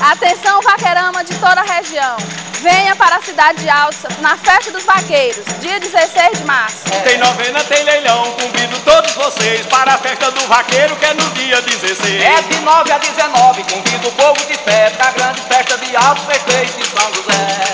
Atenção, vaquerama de toda a região. Venha para a cidade de Alça, na Festa dos Vaqueiros, dia 16 de março. Tem novena, tem leilão, convido todos vocês para a Festa do Vaqueiro, que é no dia 16. É de 9 a 19, convido o povo de fé para a grande festa de Alça, festejo de São José.